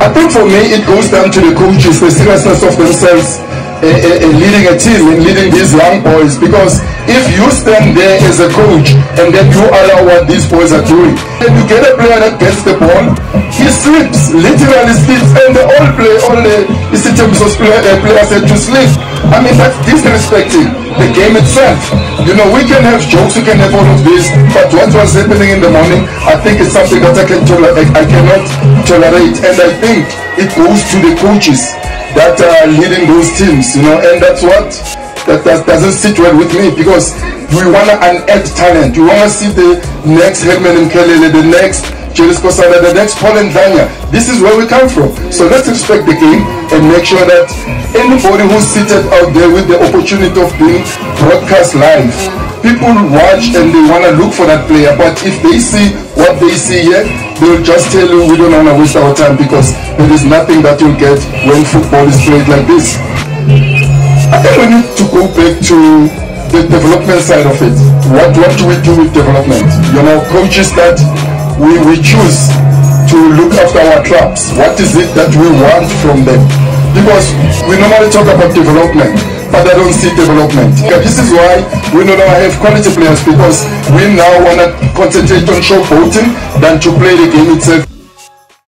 I think for me it goes down to the coaches, the seriousness of themselves uh, uh, uh, leading a team and leading these young boys. Because if you stand there as a coach and then you allow what these boys are doing and you get a player that gets the ball he sleeps literally sleeps and the all play all the institutions player, uh, players said to sleep I mean that's disrespecting the game itself. You know we can have jokes we can have all of this but what was happening in the morning I think it's something that I can tolerate I cannot tolerate. And I think it goes to the coaches that are leading those teams, you know, and that's what that, that doesn't sit well with me because we want to unearth talent. We want to see the next Helman Mkhalele, the next The next Pollen Ndlanya. This is where we come from. So let's respect the game and make sure that anybody who's seated out there with the opportunity of being broadcast live, people watch and they want to look for that player. But if they see what they see here, they'll just tell you we don't want to waste our time because there is nothing that you'll get when football is played like this. I think we need to go back to the development side of it. What what do we do with development? You know, coaches that we, we choose to look after our clubs. What is it that we want from them? Because we normally talk about development, but I don't see development. This is why we no longer have quality players because we now want to concentrate on showboating than to play the game itself.